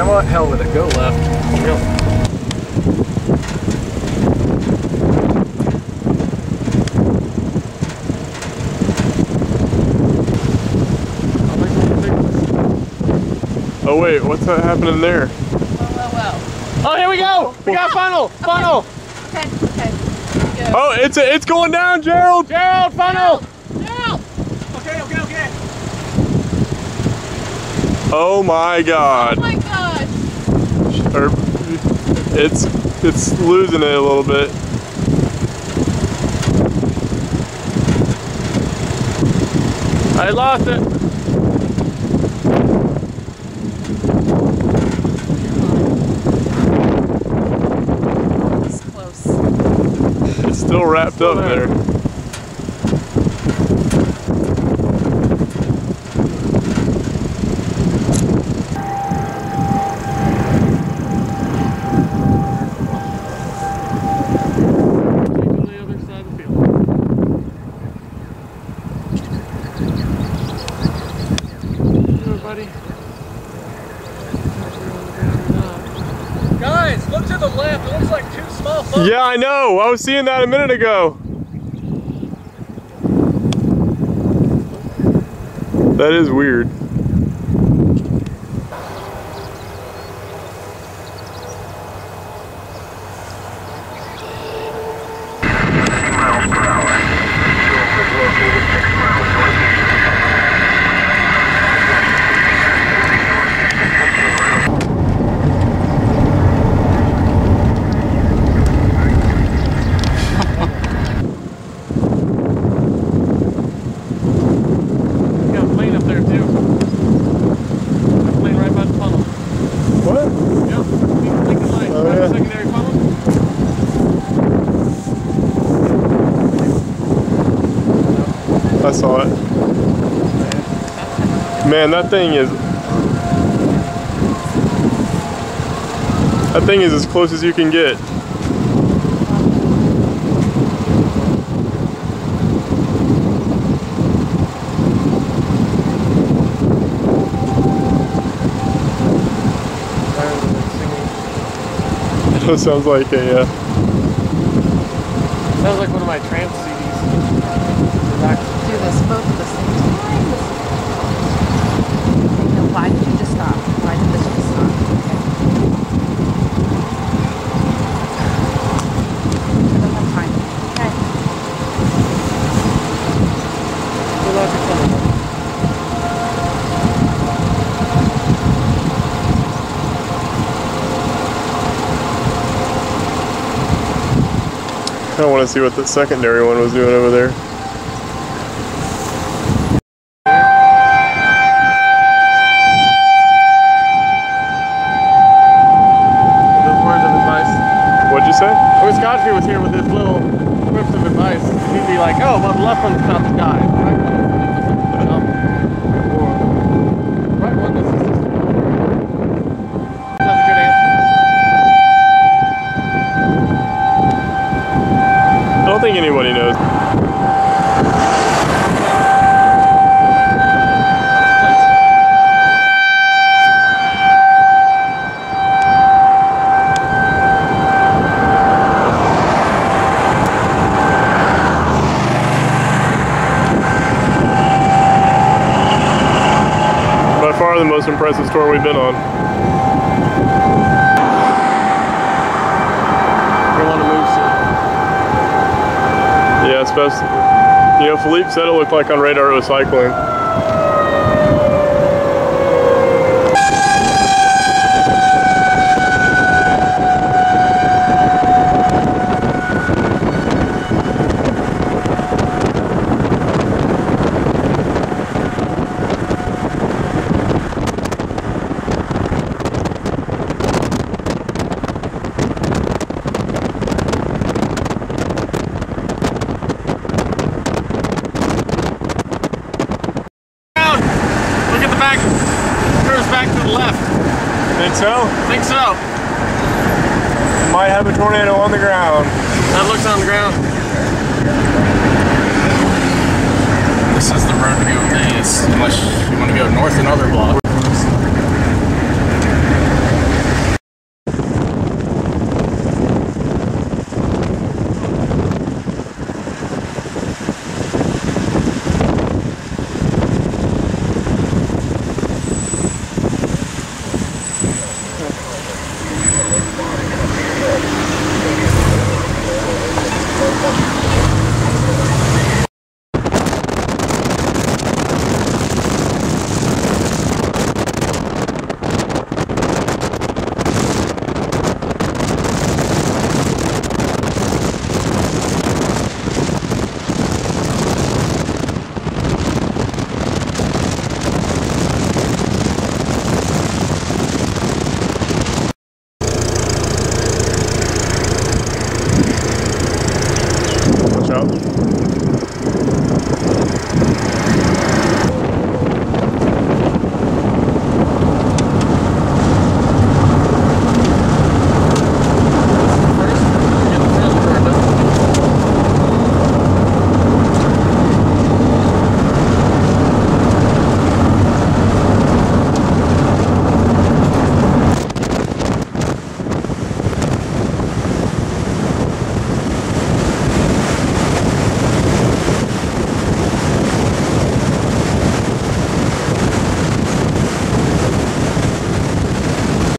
know what? Hell with it. Go left. Oh wait, what's that happening there? Oh, here we go. We got funnel. Funnel. Okay, okay. Good. Oh, it's it's going down, Gerald. Gerald, funnel. Gerald! Okay, okay, okay. Oh my Oh God. my gosh! Or it's it's losing it a little bit. I lost it. It's close. It's still wrapped Still up there. there. On the other side of the field. Hello, buddy. Guys, look to the left. It looks like two small. Yeah, I know. I was seeing that a minute ago. That is weird. We got a plane up there too. A plane right by the funnel. What? Yeah. Lincoln Lights. Oh, right yeah. Secondary funnel. I saw it. Man, that thing is. That thing is as close as you can get. That sounds like a. Uh, Sounds like one of my trance CDs. This both at the same time. Now, why did you just stop? Why did this just stop? Okay. I don't have time. Okay. Relax your funnel. I want to see what the secondary one was doing over there. Those words of advice. What'd you say? I wish Godfrey was here with his little quips of advice. He'd be like, oh, well, the left one's about to die. The right one is about to or the right one is That's I don't think anybody knows. Impressive store we've been on. You want to move soon. Yeah, it's best. You know, Philippe said it looked like on radar it was cycling. Down. Look at the back. Curves back to the left. Think so? Think so. Might have a tornado on the ground. That looks on the ground. This is the rodeo days, unless you want to go north another block.